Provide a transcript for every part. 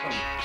Come.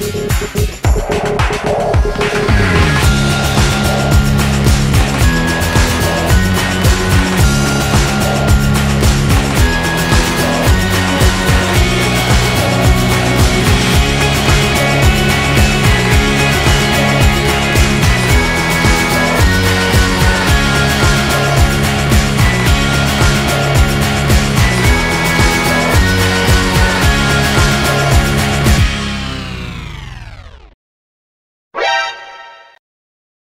Thank